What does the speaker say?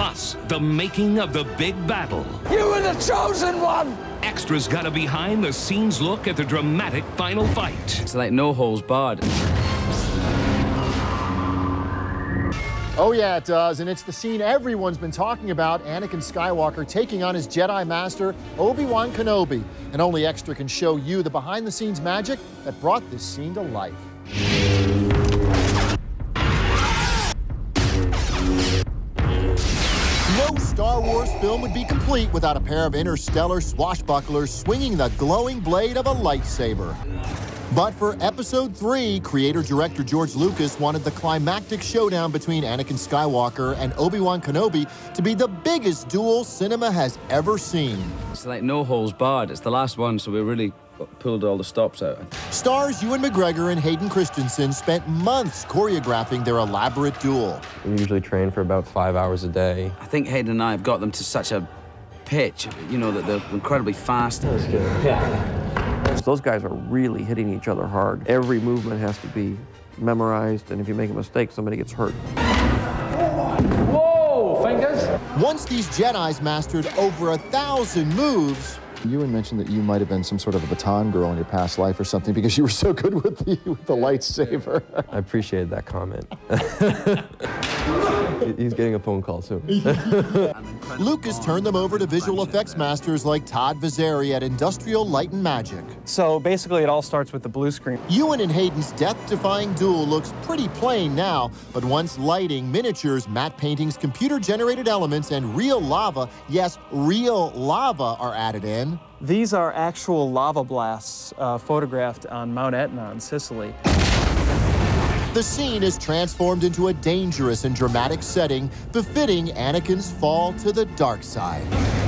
Plus, the making of the big battle. You were the chosen one! Extras got a behind the scenes look at the dramatic final fight. It's like no holes barred. Oh, yeah, it does. And it's the scene everyone's been talking about Anakin Skywalker taking on his Jedi Master, Obi Wan Kenobi. And only Extra can show you the behind the scenes magic that brought this scene to life. No Star Wars film would be complete without a pair of interstellar swashbucklers swinging the glowing blade of a lightsaber. But for episode three, creator director George Lucas wanted the climactic showdown between Anakin Skywalker and Obi Wan Kenobi to be the biggest duel cinema has ever seen. It's like no holes barred. It's the last one, so we really pulled all the stops out. Stars Ewan McGregor and Hayden Christensen spent months choreographing their elaborate duel. We usually train for about five hours a day. I think Hayden and I have got them to such a pitch, you know, that they're incredibly fast. That's good. Yeah. Those guys are really hitting each other hard. Every movement has to be memorized, and if you make a mistake, somebody gets hurt. Whoa, fingers! Once these Jedi's mastered over a thousand moves, Ewan mentioned that you might have been some sort of a baton girl in your past life or something because you were so good with the, with the lightsaber. I appreciated that comment. He's getting a phone call soon. Lucas turned them over to visual effects masters like Todd Vaziri at Industrial Light and Magic. So basically, it all starts with the blue screen. Ewan and Hayden's death-defying duel looks pretty plain now, but once lighting, miniatures, matte paintings, computer-generated elements, and real lava, yes, real lava are added in, These are actual lava blasts uh, photographed on Mount Etna in Sicily. the scene is transformed into a dangerous and dramatic setting befitting Anakin's fall to the dark side.